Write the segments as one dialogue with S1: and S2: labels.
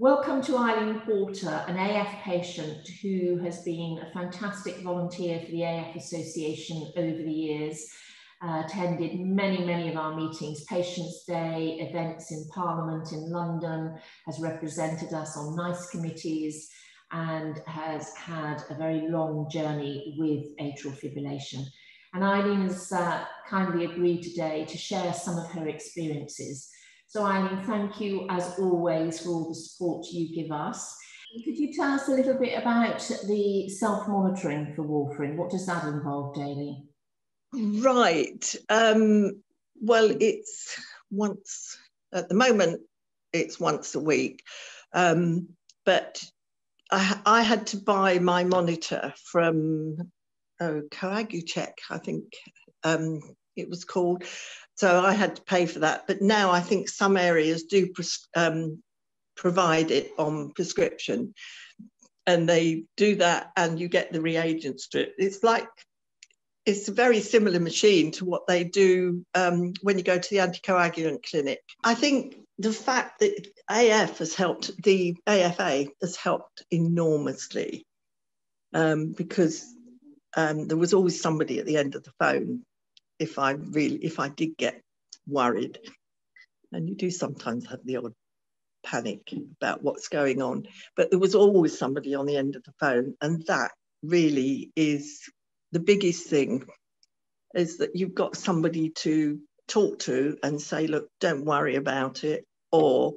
S1: Welcome to Eileen Porter, an AF patient who has been a fantastic volunteer for the AF Association over the years, uh, attended many, many of our meetings, Patients' Day, events in Parliament in London, has represented us on NICE committees, and has had a very long journey with atrial fibrillation. And Eileen has uh, kindly agreed today to share some of her experiences. So Eileen, thank you as always for all the support you give us. Could you tell us a little bit about the self-monitoring for warfarin? What does that involve daily?
S2: Right. Um, well, it's once, at the moment, it's once a week. Um, but I, I, had to buy my monitor from oh, CoaguChek, I think um, it was called. So I had to pay for that. But now I think some areas do um, provide it on prescription. And they do that, and you get the reagents to it. It's like it's a very similar machine to what they do um, when you go to the anticoagulant clinic. I think the fact that AF has helped, the AFA has helped enormously um, because um, there was always somebody at the end of the phone if I really, if I did get worried. And you do sometimes have the odd panic about what's going on, but there was always somebody on the end of the phone. And that really is the biggest thing is that you've got somebody to talk to and say, look, don't worry about it. Or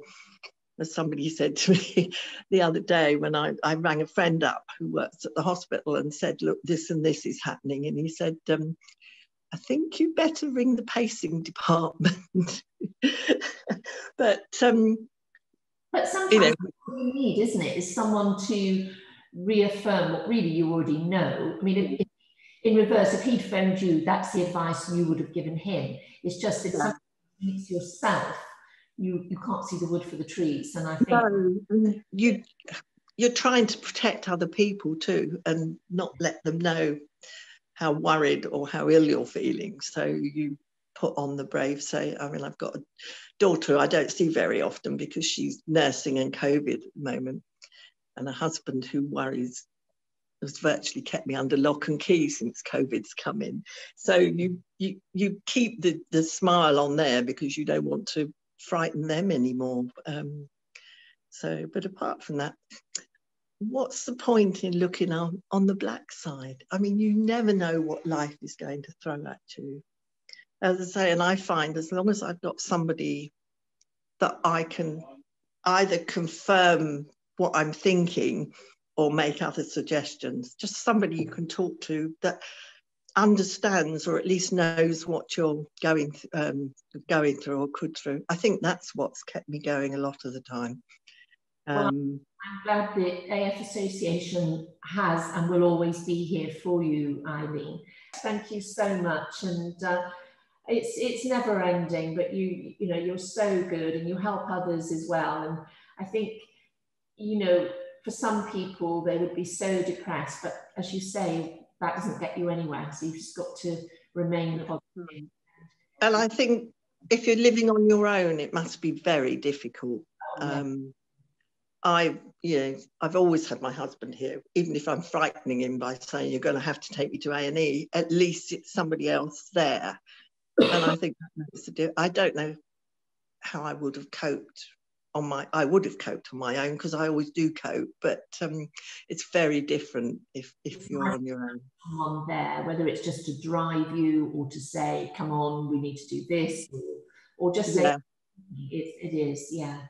S2: as somebody said to me the other day when I, I rang a friend up who works at the hospital and said, look, this and this is happening. And he said, um, I think you better ring the pacing department. but um,
S1: but sometimes you know, what you need, isn't it, is someone to reaffirm what really you already know. I mean, if, in reverse, if he'd phoned you, that's the advice you would have given him. It's just if yeah. it's yourself, you you can't see the wood for the trees. And I think
S2: no, you you're trying to protect other people too, and not let them know how worried or how ill you're feeling. So you put on the brave say, I mean, I've got a daughter I don't see very often because she's nursing and COVID at the moment, and a husband who worries has virtually kept me under lock and key since COVID's come in. So you you you keep the the smile on there because you don't want to frighten them anymore. Um, so, but apart from that, what's the point in looking on, on the black side? I mean, you never know what life is going to throw at you. As I say, and I find as long as I've got somebody that I can either confirm what I'm thinking or make other suggestions, just somebody you can talk to that understands or at least knows what you're going um, going through or could through. I think that's what's kept me going a lot of the time.
S1: Um, well, I'm glad the AF Association has and will always be here for you, Eileen. Thank you so much, and uh, it's it's never ending. But you you know you're so good, and you help others as well. And I think you know for some people they would be so depressed, but as you say, that doesn't get you anywhere. So you've just got to remain positive.
S2: And I think if you're living on your own, it must be very difficult. Oh, um, I, you know, I've always had my husband here, even if I'm frightening him by saying you're going to have to take me to A and E. At least it's somebody else there, and I think that makes a. I don't know how I would have coped on my I would have coped on my own because I always do cope, but um, it's very different if if you're on your own.
S1: On there, whether it's just to drive you or to say, "Come on, we need to do this," or, or just say, yeah. "It, it is," yeah.